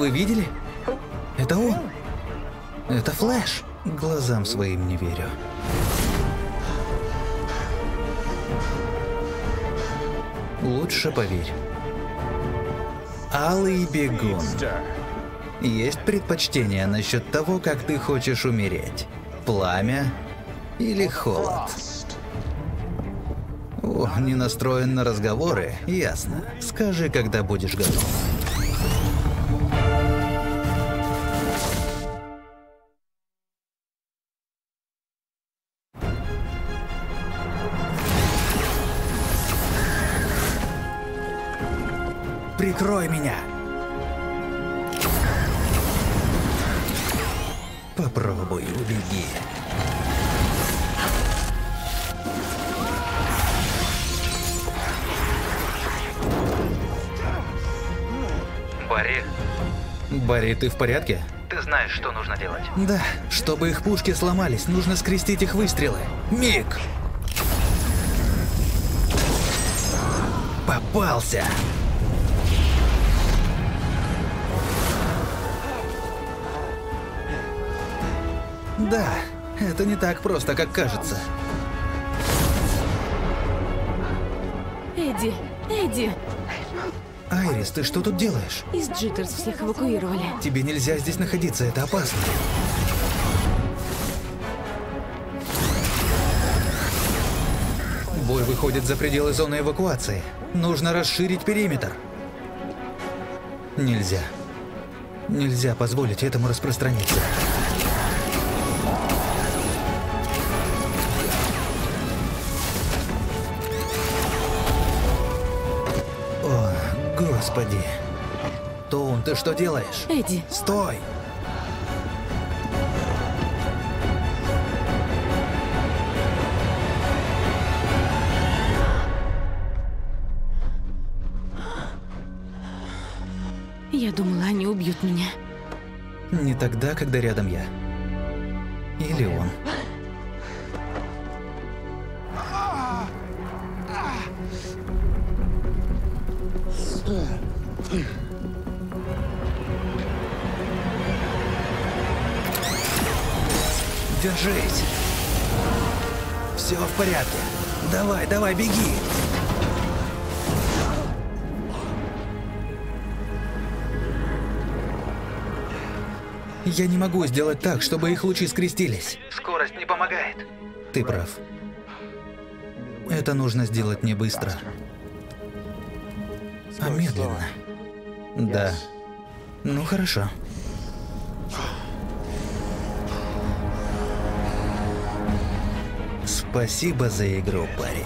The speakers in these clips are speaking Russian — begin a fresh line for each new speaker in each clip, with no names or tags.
Вы видели? Это он. Это Флэш. Глазам своим не верю. Лучше поверь. Алый бегун. Есть предпочтение насчет того, как ты хочешь умереть? Пламя или холод? О, не настроен на разговоры? Ясно. Скажи, когда будешь готов. Прикрой меня! Попробуй, убеги.
Барри,
Барри, ты в порядке?
ты знаешь, что нужно делать.
Да, чтобы их пушки сломались, нужно скрестить их выстрелы. Миг! Попался! Да, это не так просто, как кажется.
Эдди, Эдди!
Айрис, ты что тут делаешь?
Из Джиттерс всех эвакуировали.
Тебе нельзя здесь находиться, это опасно. Бой выходит за пределы зоны эвакуации. Нужно расширить периметр. Нельзя. Нельзя позволить этому распространиться. Господи. Тоун, ты что делаешь?
Эдди,
Стой!
я думала, они убьют меня.
Не тогда, когда рядом я. Или он. Держись! Все в порядке. Давай, давай, беги! Я не могу сделать так, чтобы их лучи скрестились.
Скорость не помогает.
Ты прав. Это нужно сделать не быстро, а медленно. Да. Ну хорошо. Спасибо за игру, парень.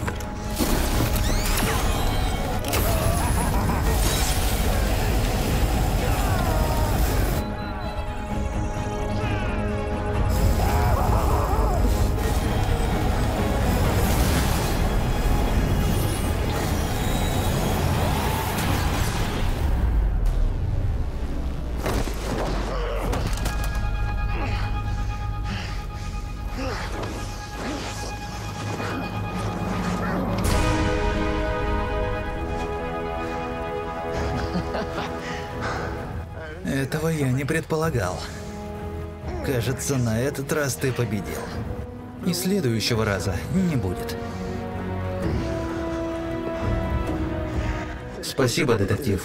Этого я не предполагал. Кажется, на этот раз ты победил. И следующего раза не будет. Спасибо, детектив.